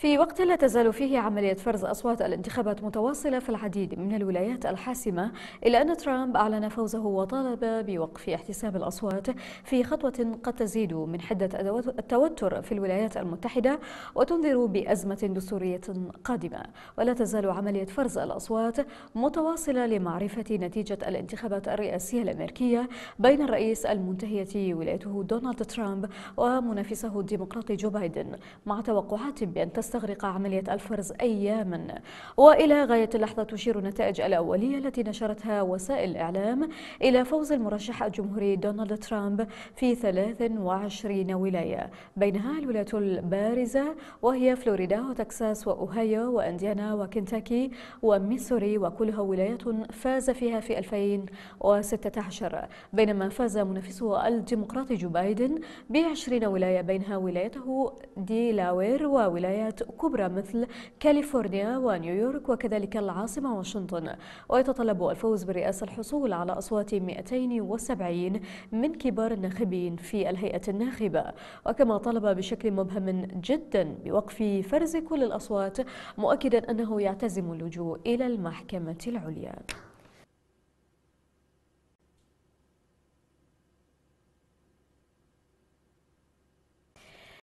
في وقت لا تزال فيه عملية فرز أصوات الانتخابات متواصلة في العديد من الولايات الحاسمة إلا أن ترامب أعلن فوزه وطالب بوقف احتساب الأصوات في خطوة قد تزيد من حدة التوتر في الولايات المتحدة وتنذر بأزمة دستورية قادمة. ولا تزال عملية فرز الأصوات متواصلة لمعرفة نتيجة الانتخابات الرئاسية الأمريكية بين الرئيس المنتهية ولايته دونالد ترامب ومنافسه الديمقراطي جو بايدن مع توقعات بأن تستغرق عملية الفرز أياما. وإلى غاية اللحظة تشير النتائج الأولية التي نشرتها وسائل الإعلام إلى فوز المرشح الجمهوري دونالد ترامب في 23 ولاية. بينها الولايات البارزة وهي فلوريدا وتكساس وأوهايو وأنديانا وكنتاكي وميسوري وكلها ولايات فاز فيها في 2016 بينما فاز منافسه الديمقراطي جو بايدن ب 20 ولاية بينها ولايته ديلاوير كبرى مثل كاليفورنيا ونيويورك وكذلك العاصمة واشنطن. ويتطلب الفوز بالرئاسة الحصول على أصوات 270 من كبار الناخبين في الهيئة الناخبة. وكما طلب بشكل مبهم جدا بوقف فرز كل الأصوات مؤكدا أنه يعتزم اللجوء إلى المحكمة العليا.